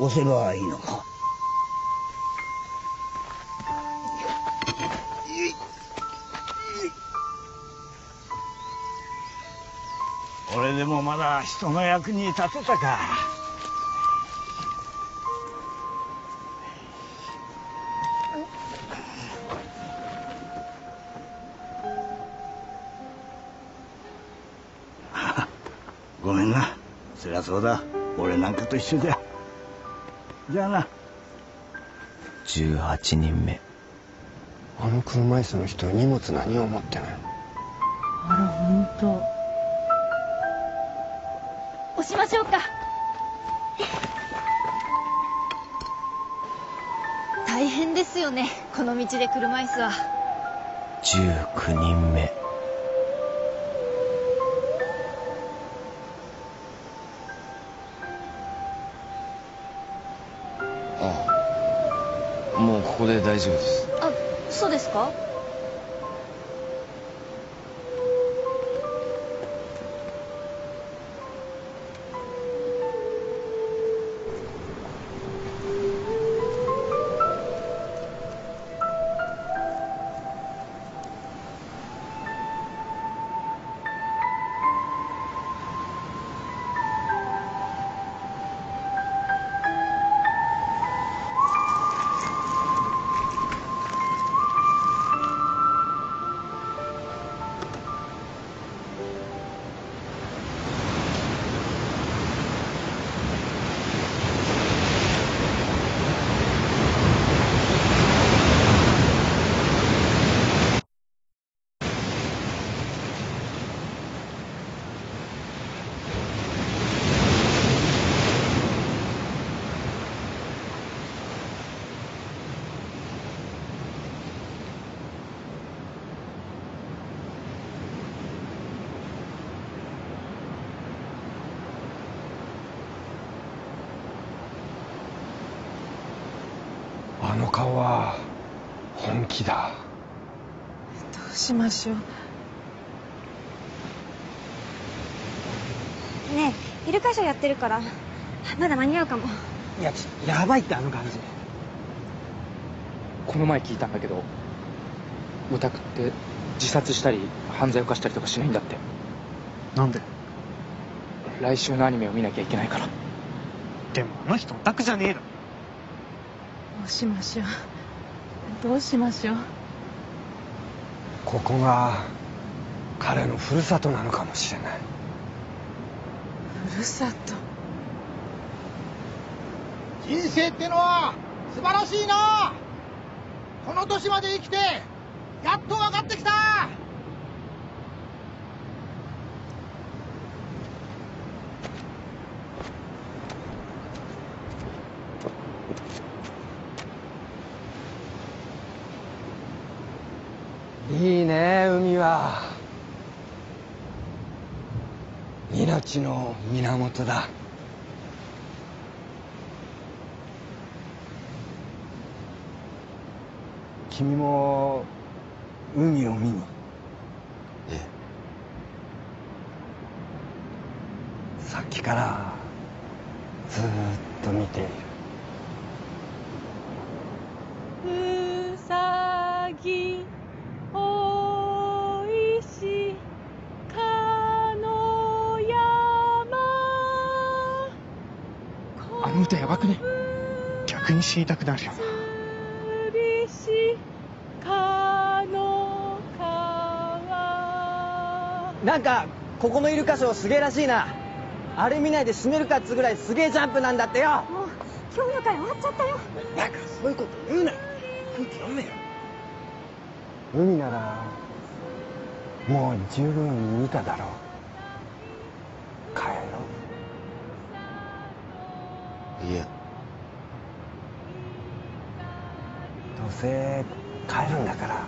押せばいいのか。俺でもまだ人の役に立てたか。ごめんな。そりゃそうだ。俺なんかと一緒じゃ。じゃあな。18人目。あの車椅子の人荷物何を持ってないあら本当。押しましょうか。大変ですよねこの道で車椅子は。19人目ここで大丈夫です。あそうですか？顔は本気だ。どうしましょう。ねえイルカショーやってるからまだ間に合うかも。いやちょやばいってあの感じ。この前聞いたんだけどオタクって自殺したり犯罪を犯したりとかしないんだって。なんで？来週のアニメを見なきゃいけないから。でもあの人オタクじゃねえだろ。どうしましょう。どうしましょう。ここが彼のふるさとなのかもしれない。ふるさと？人生ってのは素晴らしいな。この年まで生きてやっと分かってきたいいね海は命の源だ。君も海を見に？え。さっきからずーっと見ているの歌やばくね？逆に死にたくなるよ。なびしかの川なんかここのイルカショーすげえらしいな。あれ見ないで死ねるかっつぐらいすげえジャンプなんだってよ。もう今日の会終わっちゃったよ。バカそういうこと言うな空気読めよ。海ならもう十分見ただろういやうどうせ帰るんだから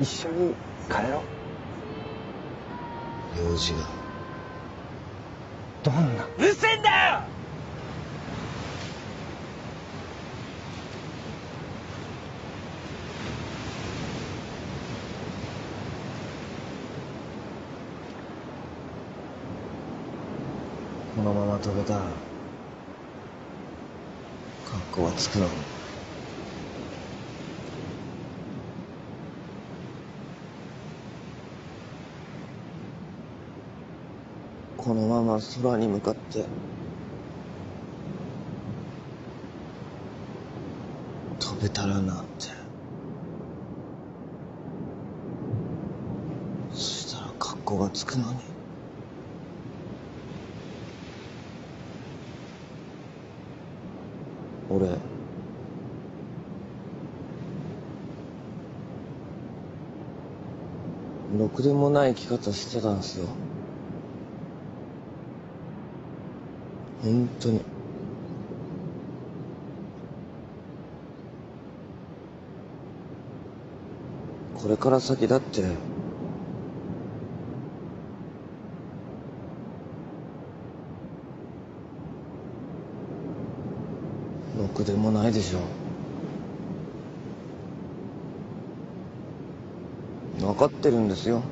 一緒に帰ろう。用事が。どんな？うるせえんだよ！このまま飛べたら好がつくのにこのまま空に向かって。飛べたらなって。そしたら格好がつくのに。俺。ろくでもない生き方してたんすよ。本当に。これから先だってでもないでしょ分かってるんですよ。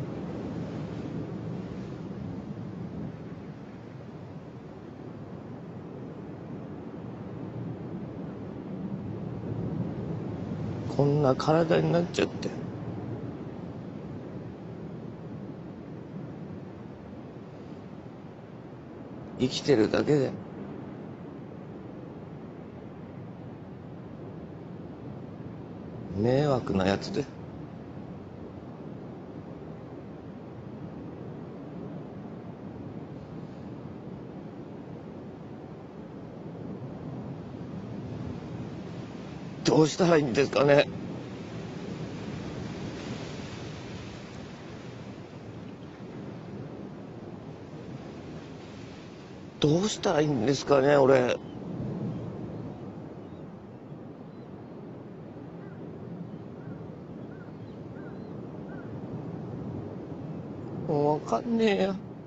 こんな体になっちゃって。生きてるだけで。迷惑なやつで。どうしたらいいんですかね。どうしたらいいんですかね俺。もう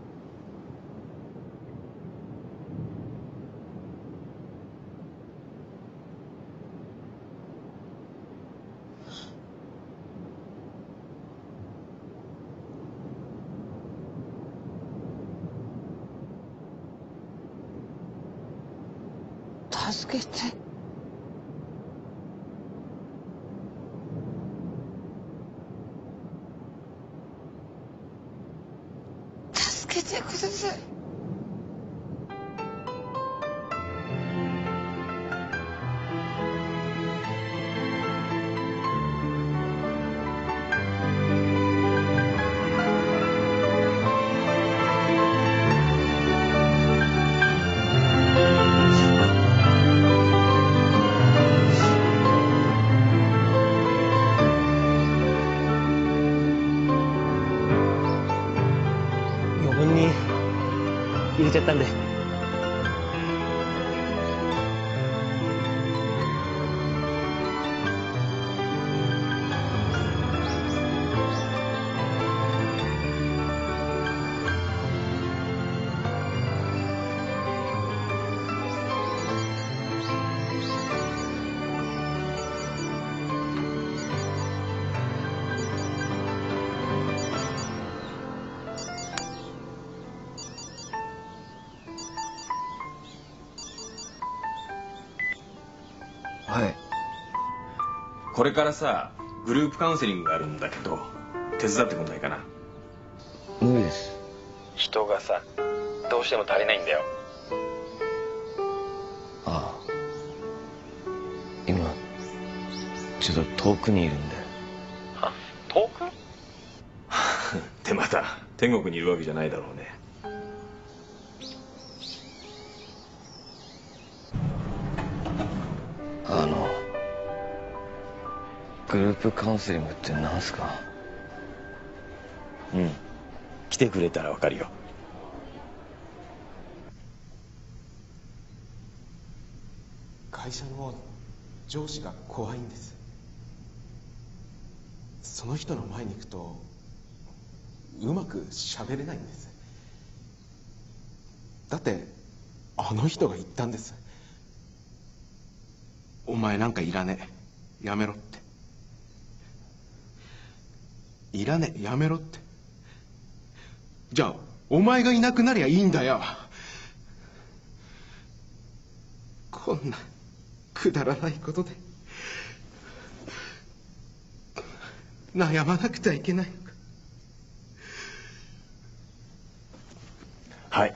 これからさグループカウンセリングがあるんだけど手伝ってくんないかな？無理です。人がさどうしても足りないんだよ。ああ。今ちょっと遠くにいるんで遠く？ってまた天国にいるわけじゃないだろうね。あのグループカウンセリングって何すか？うん。来てくれたらわかるよ。会社の上司が怖いんです。その人の前に行くとうまく喋れないんです。だってあの人が言ったんです。お前なんかいらねえ。やめろっていらねえやめろって。じゃあお前がいなくなりゃいいんだよ。こんなくだらないことで。悩まなくてはいけないのか。はい。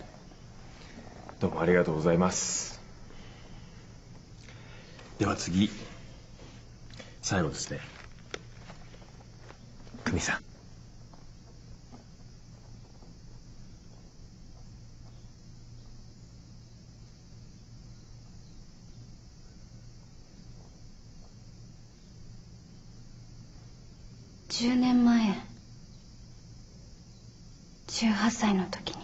どうもありがとうございます。では次。最後ですね久美さん。10年前18歳の時に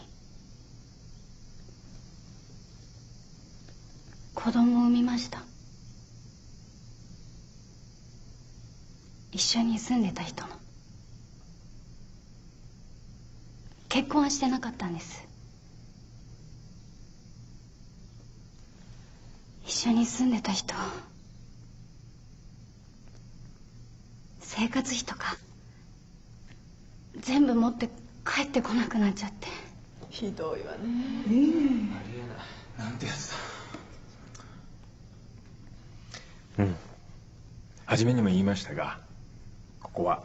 子供を産みました。一緒に住んでた人の。結婚はしてなかったんです。一緒に住んでた人生活費とか全部持って帰ってこなくなっちゃって。ひどいわね。なんてやつだ。うん。初めにも言いましたがここは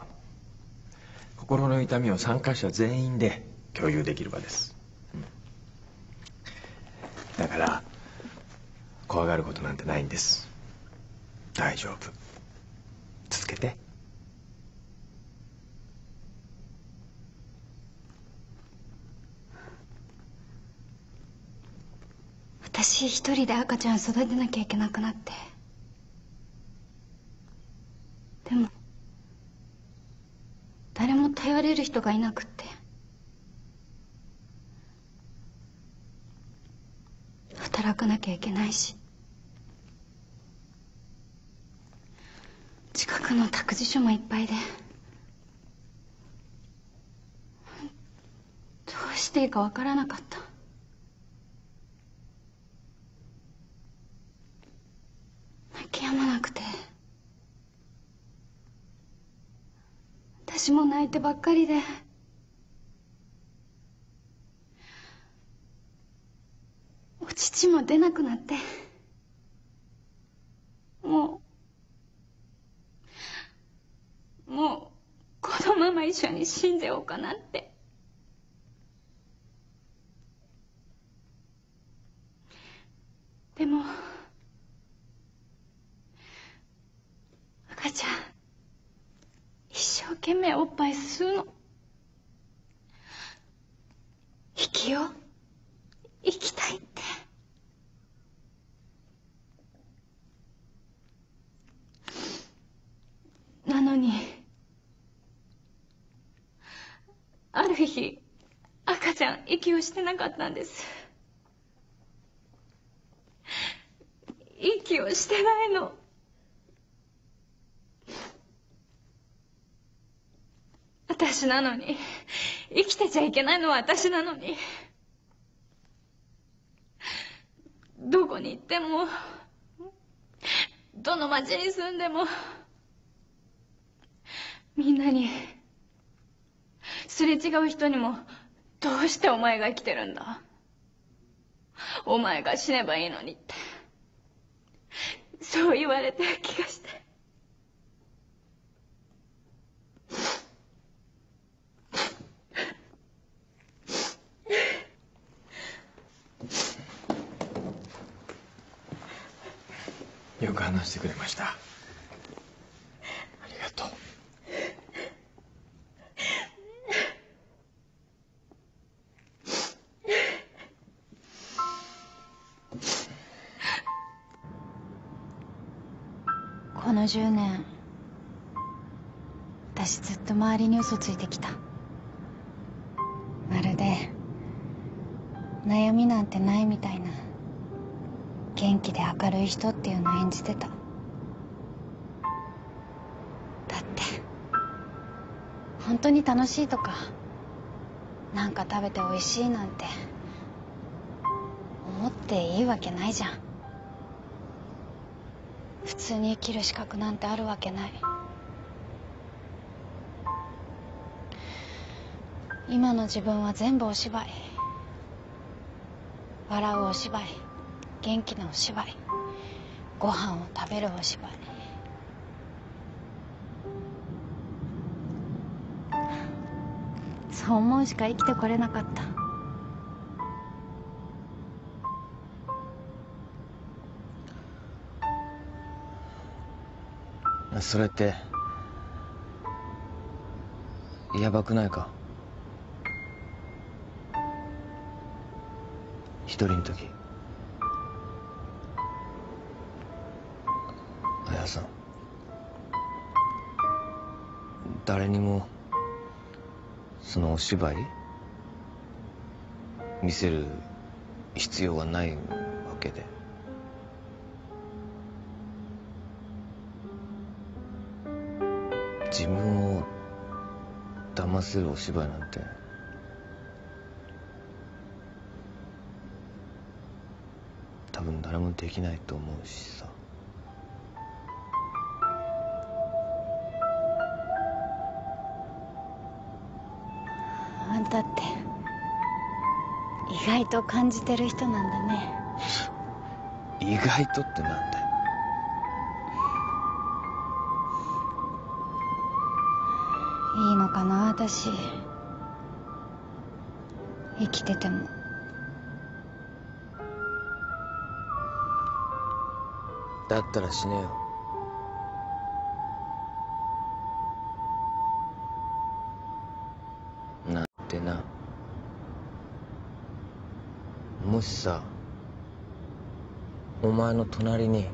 心の痛みを参加者全員で共有できる場です、うんだから怖がることなんてないんです。大丈夫。続けて。私一人で赤ちゃん育てなきゃいけなくなって。でも誰も頼れる人がいなくって。働かなきゃいけないし。近くの託児所もいっぱいで。どうしていいかわからなかった。泣き止まなくて。私も泣いてばっかりで。父も出なくなって。もうもうこのまま一緒に死んじゃおうかなってでも赤ちゃん一生懸命おっぱい吸うの息を生きたいってなのにある日赤ちゃん息をしてなかったんです。息をしてないの。私なのに。生きてちゃいけないのは私なのに。どこに行ってもどの町に住んでもみんなにすれ違う人にもどうしてお前が生きてるんだ？お前が死ねばいいのにって。そう言われた気がしてりに嘘ついてきた。まるで悩みなんてないみたいな元気で明るい人っていうのを演じてた。だって本当に楽しいとかなんか食べて美味しいなんて思っていいわけないじゃん。普通に生きる資格なんてあるわけない。今の自分は全部お芝居。笑うお芝居。元気なお芝居。ご飯を食べるお芝居。そう思うしか生きてこれなかった。それってやばくないか？一人の時。綾さん。誰にもそのお芝居見せる必要がないわけで。自分を騙せるお芝居なんて多分誰もできないと思うしさ。あんたって意外と感じてる人なんだね。意外とってなんだよ。いいのかな私。生きててもだったら死ねよ。なってな。もしさお前の隣に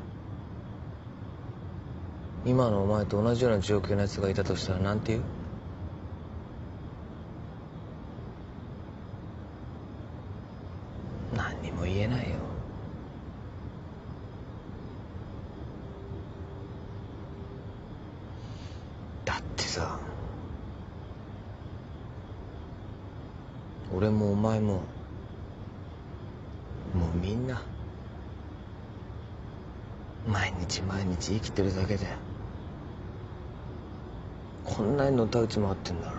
今のお前と同じような状況のやつがいたとしたらなんて言う何にも言えないよだってさ俺もお前ももうみんな毎日毎日生きてるだけでこんなにのたうち回ってんだか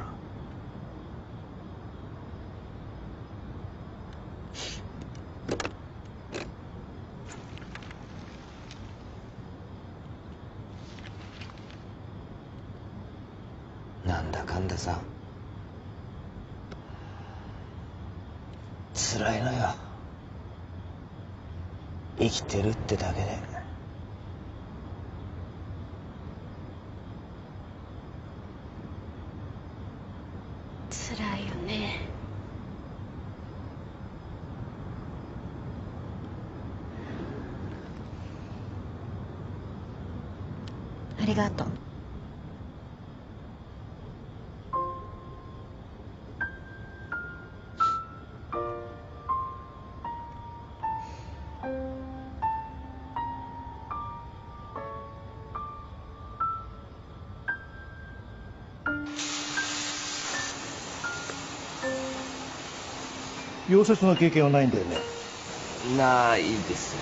らなんだかんださ。辛いのよ。生きてるってだけで。の経験はないんだよね。ないです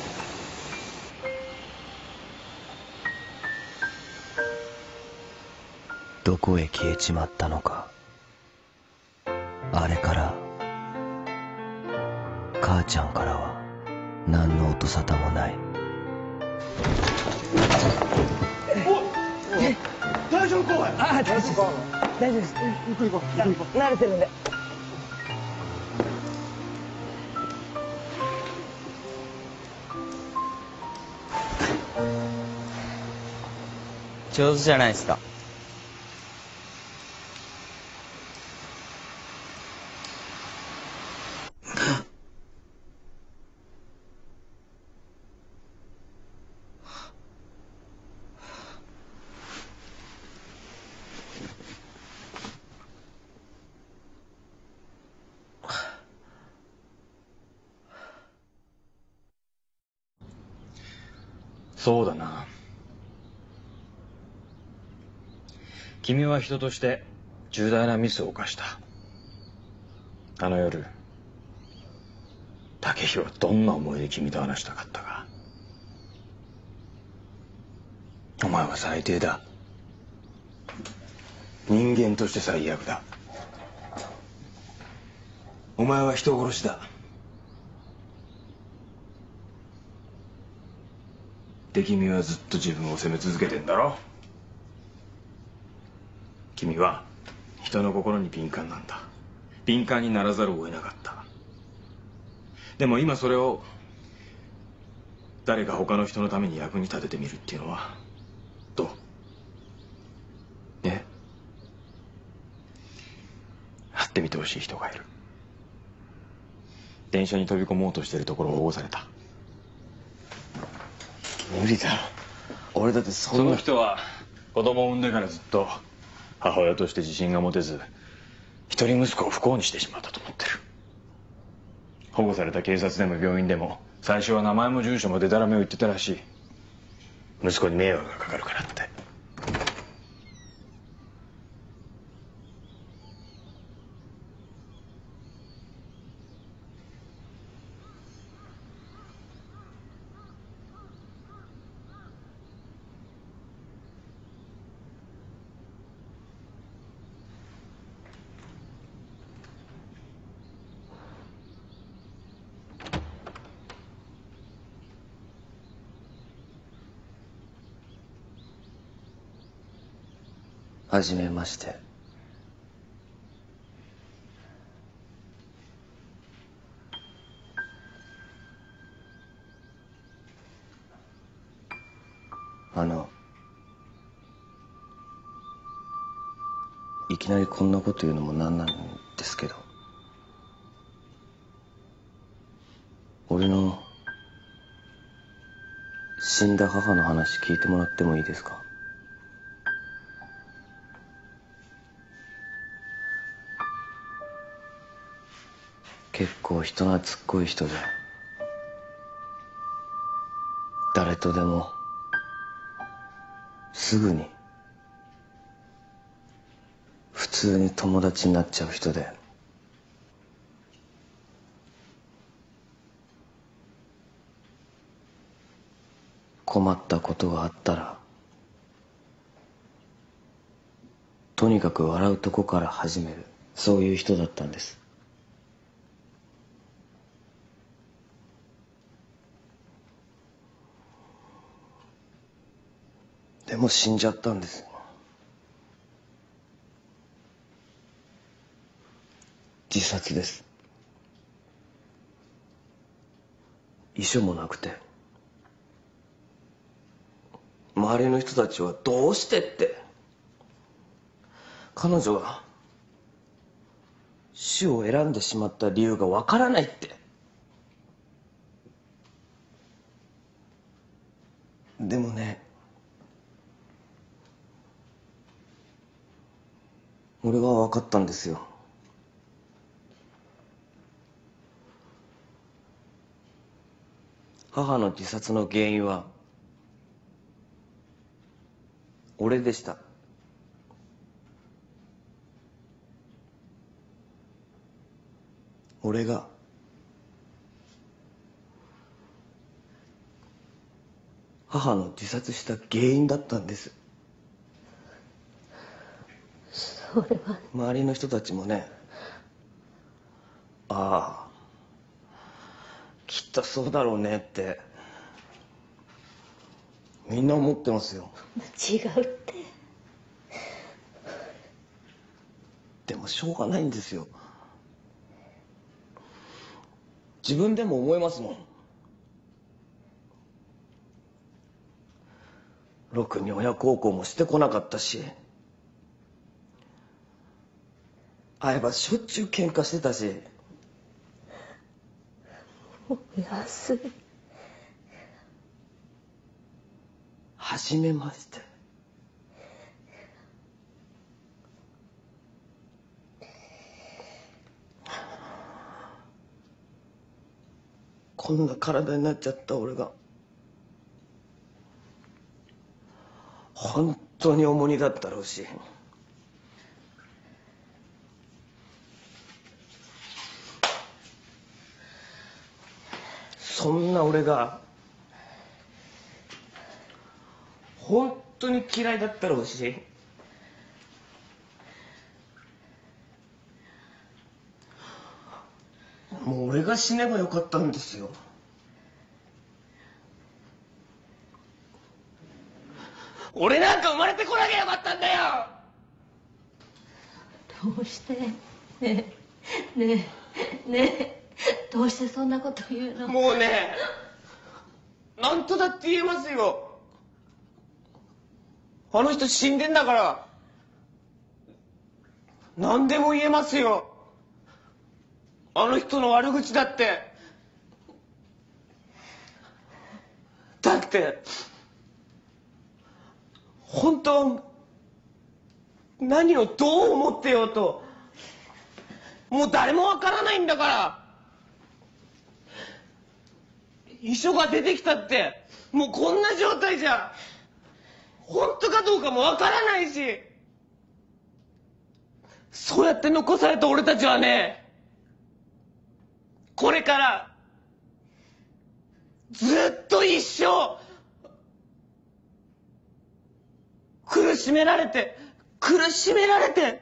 どこへ消えちまったのか。あれから母ちゃんからは何の音沙汰もない。大丈夫かおい。あ大丈夫大丈夫です。行こう。慣れてるんで上手じゃないですかそうだな君は人として重大なミスを犯した。あの夜竹広はどんな思いで君と話したかったか。お前は最低だ。人間として最悪だ。お前は人殺しだ。って君はずっと自分を責め続けてんだろ。君は人の心に敏感なんだ。敏感にならざるを得なかった。でも今それを誰か他の人のために役に立ててみるっていうのはどう？ね？会ってみてほしい人がいる。電車に飛び込もうとしてるところを保護された。無理だろ。俺だってそんな。その人は子供を産んでからずっと母親として自信が持てず一人息子を不幸にしてしまったと思ってる。保護された警察でも病院でも最初は名前も住所もでたらめを言ってたらしい。息子に迷惑がかかるからって。はじめまして。あのいきなりこんなこと言うのもなんなんですけど俺の死んだ母の話聞いてもらってもいいですか？結構人懐っこい人で誰とでも。すぐに。普通に友達になっちゃう人で。困ったことがあったら。とにかく笑うとこから始める。そういう人だったんです。でも死んじゃったんです。自殺です。遺書もなくて。周りの人たちはどうしてって。彼女が死を選んでしまった理由がわからないって。でもね俺は分かったんですよ。母の自殺の原因は俺でした。俺が母の自殺した原因だったんです。それは周りの人たちもねああきっとそうだろうねってみんな思ってますよ。違うって。でもしょうがないんですよ。自分でも思いますもん。ろくに親孝行もしてこなかったし会えばしょっちゅう喧嘩してたし。安い。初めまして。こんな体になっちゃった俺が。本当に重荷だったろうしそんな俺が本当に嫌いだったろうしもう俺が死ねばよかったんですよ。俺なんか生まれてこなきゃよかったんだよ。どうして？ねえねえねえ。どうしてそんなこと言うの？もうねなんとだって言えますよ。あの人死んでんだから何でも言えますよ。あの人の悪口だって。だって本当何をどう思ってようともう誰もわからないんだから。遺書が出てきたってもうこんな状態じゃ本当かどうかもわからないしそうやって残された俺たちはねこれからずっと一生苦しめられて苦しめられて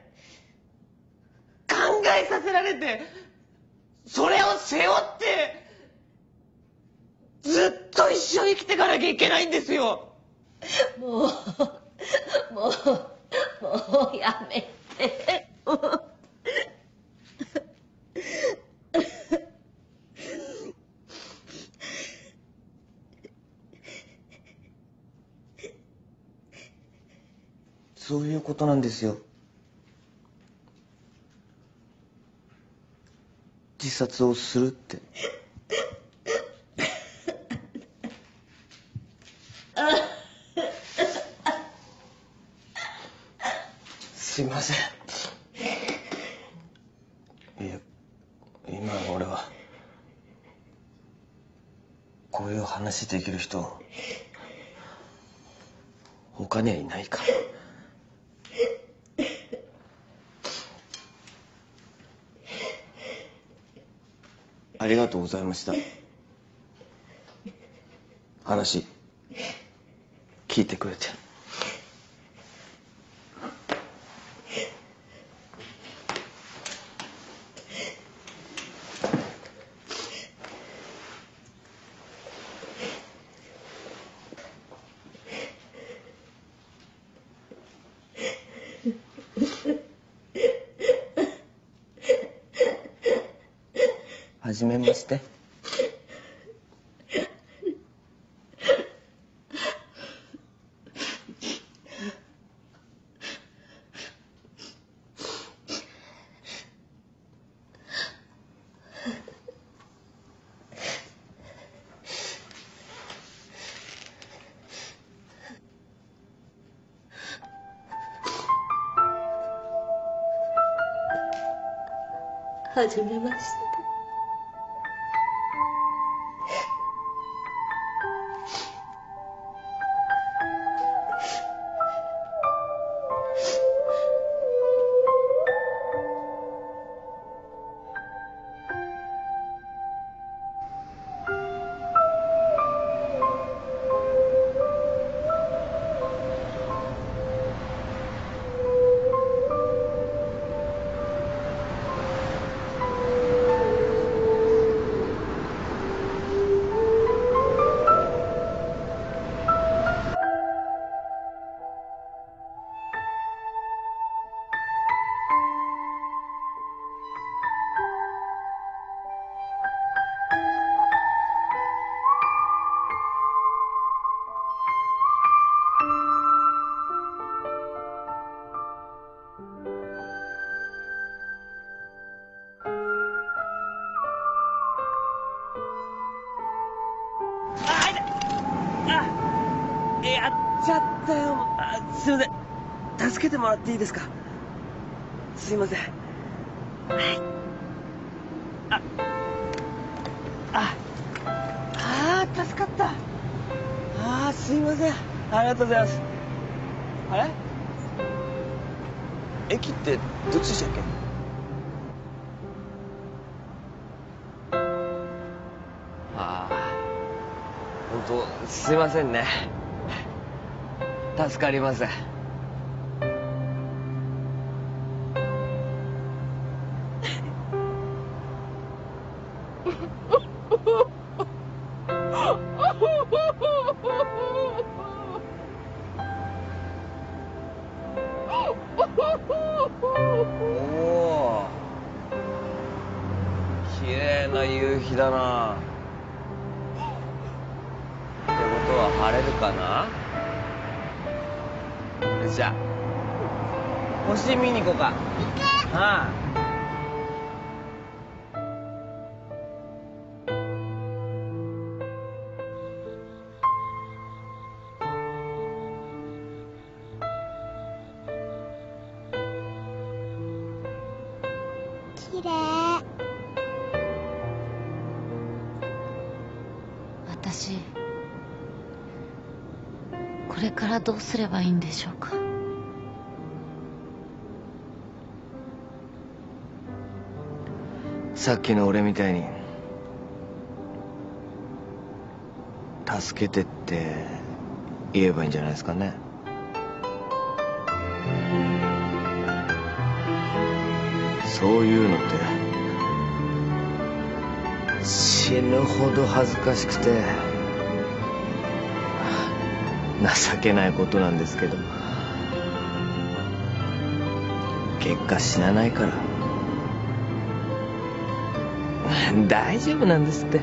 考えさせられてそれを背負ってずっと一生生きてかなきゃいけないんですよ。もうもうもうやめて。もうそういうことなんですよ。自殺をするってすいません。いや今俺はこういう話できる人他にはいないから。ありがとうございました。話。聞いてくれて。はじめまして。はじめましてやっちゃったよ。あすいません。助けてもらっていいですか？すいません。はい。あ。あ。あー助かった。あーすいません。ありがとうございます。あれ？駅ってどっちでしたっけ？ああ本当すいませんね。助かります。星見に行こうか。ああ綺麗。私これからどうすればいいんでしょうか？さっきの俺みたいに助けてって言えばいいんじゃないですかね。そういうのって死ぬほど恥ずかしくて情けないことなんですけど結果死なないから。大丈夫なんですって。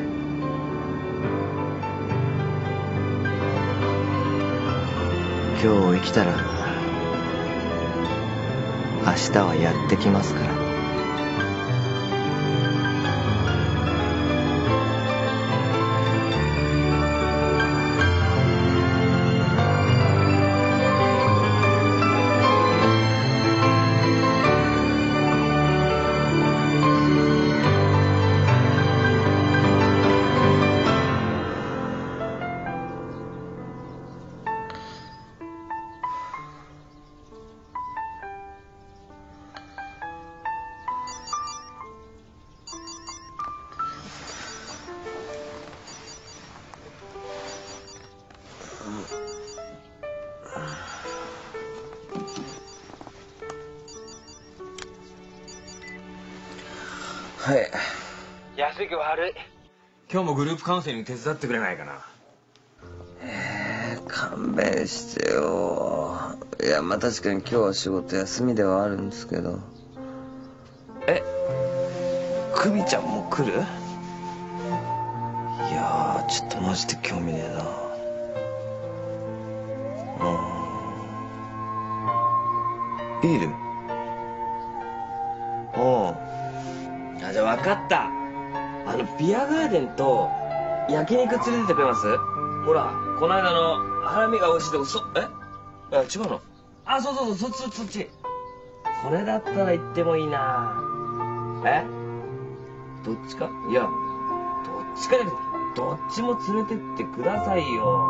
今日生きたら明日はやってきますから。悪い。今日もグループカウンセリング手伝ってくれないかな？えー勘弁してよ。いやまあ確かに今日は仕事休みではあるんですけど。えクビちゃんも来る？いやーちょっとマジで興味ねえな。う。んビールうんあじゃあ分かったあのビアガーデンと焼肉連れてってくれます？ほらこの間のハラミが美味しいとこそえ？あ違うの？あそうそうそうそっちそっち。それだったら行ってもいいな。え？どっちか？いや。どっちかでどっちも連れてってくださいよ